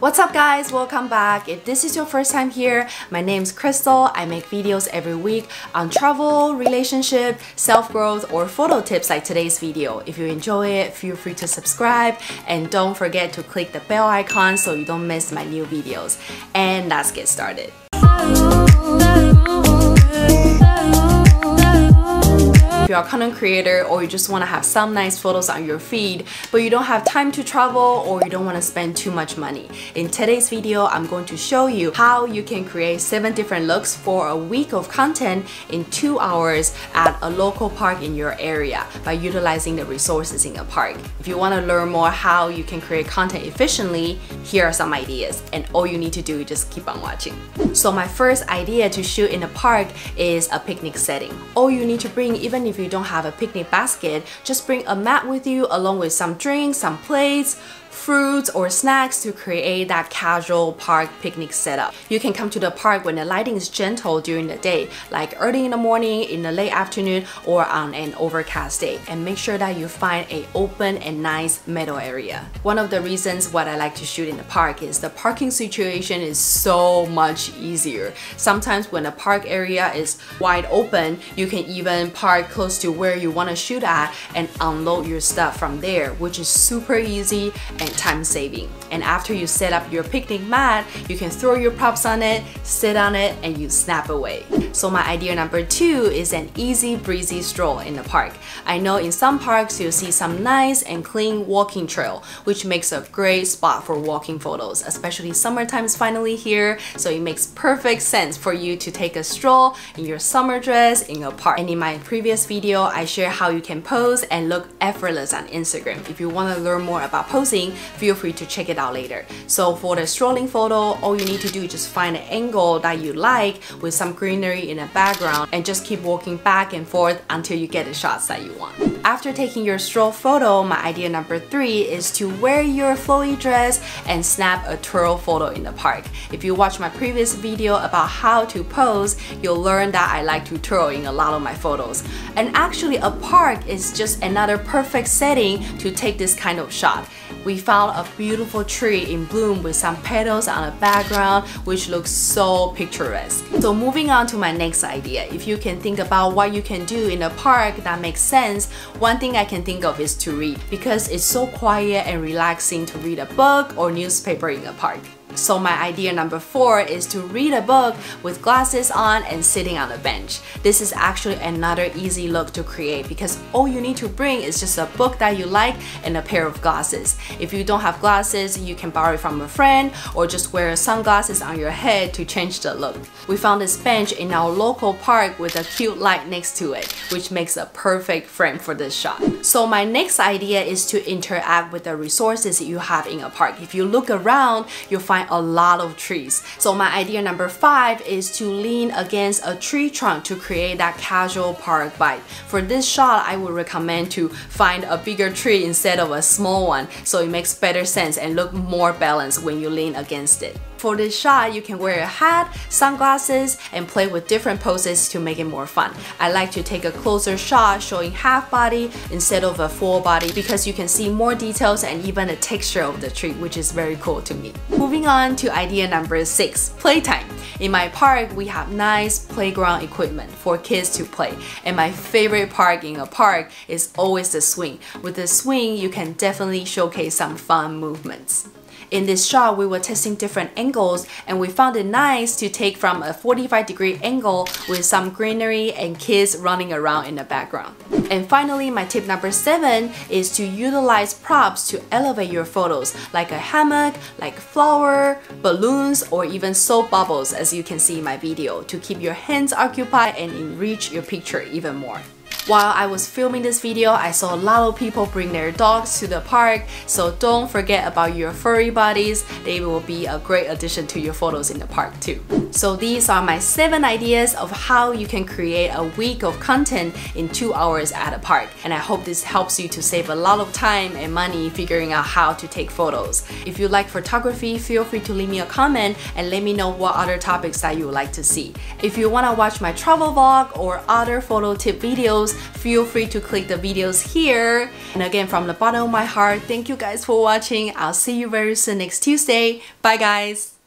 What's up guys? Welcome back. If this is your first time here, my name is Crystal. I make videos every week on travel, relationship, self-growth, or photo tips like today's video. If you enjoy it, feel free to subscribe and don't forget to click the bell icon so you don't miss my new videos. And let's get started. If you're a content creator or you just want to have some nice photos on your feed but you don't have time to travel or you don't want to spend too much money. In today's video, I'm going to show you how you can create 7 different looks for a week of content in 2 hours at a local park in your area by utilizing the resources in a park. If you want to learn more how you can create content efficiently, here are some ideas and all you need to do is just keep on watching. So my first idea to shoot in a park is a picnic setting. All you need to bring even if you don't have a picnic basket, just bring a mat with you along with some drinks, some plates, fruits or snacks to create that casual park picnic setup. You can come to the park when the lighting is gentle during the day, like early in the morning, in the late afternoon, or on an overcast day. And make sure that you find a open and nice meadow area. One of the reasons what I like to shoot in the park is the parking situation is so much easier. Sometimes when the park area is wide open, you can even park close to where you want to shoot at and unload your stuff from there, which is super easy and time saving. And after you set up your picnic mat, you can throw your props on it, sit on it, and you snap away. So my idea number two is an easy breezy stroll in the park. I know in some parks you'll see some nice and clean walking trail, which makes a great spot for walking photos, especially summertime is finally here, so it makes perfect sense for you to take a stroll in your summer dress in a park. And in my previous video, I share how you can pose and look effortless on Instagram. If you want to learn more about posing, feel free to check it out later. So for the strolling photo, all you need to do is just find an angle that you like with some greenery in the background and just keep walking back and forth until you get the shots that you want. After taking your stroll photo, my idea number three is to wear your flowy dress and snap a twirl photo in the park. If you watch my previous video about how to pose, you'll learn that I like to twirl in a lot of my photos. And actually a park is just another perfect setting to take this kind of shot we found a beautiful tree in bloom with some petals on the background which looks so picturesque. So moving on to my next idea, if you can think about what you can do in a park that makes sense, one thing I can think of is to read because it's so quiet and relaxing to read a book or newspaper in a park. So my idea number four is to read a book with glasses on and sitting on a bench. This is actually another easy look to create because all you need to bring is just a book that you like and a pair of glasses. If you don't have glasses, you can borrow it from a friend or just wear sunglasses on your head to change the look. We found this bench in our local park with a cute light next to it, which makes a perfect frame for this shot. So my next idea is to interact with the resources you have in a park. If you look around, you'll find a lot of trees. So my idea number five is to lean against a tree trunk to create that casual park vibe. For this shot, I would recommend to find a bigger tree instead of a small one so it makes better sense and look more balanced when you lean against it. For this shot, you can wear a hat, sunglasses, and play with different poses to make it more fun. I like to take a closer shot showing half body instead of a full body because you can see more details and even the texture of the tree, which is very cool to me. Moving on to idea number 6, playtime. In my park, we have nice playground equipment for kids to play. And my favorite part in a park is always the swing. With the swing, you can definitely showcase some fun movements. In this shot, we were testing different angles and we found it nice to take from a 45 degree angle with some greenery and kids running around in the background. And finally, my tip number seven is to utilize props to elevate your photos, like a hammock, like flower, balloons, or even soap bubbles as you can see in my video to keep your hands occupied and enrich your picture even more. While I was filming this video, I saw a lot of people bring their dogs to the park, so don't forget about your furry buddies. They will be a great addition to your photos in the park too. So these are my 7 ideas of how you can create a week of content in 2 hours at a park. And I hope this helps you to save a lot of time and money figuring out how to take photos. If you like photography, feel free to leave me a comment and let me know what other topics that you would like to see. If you want to watch my travel vlog or other photo tip videos, feel free to click the videos here. And again, from the bottom of my heart, thank you guys for watching. I'll see you very soon next Tuesday. Bye guys!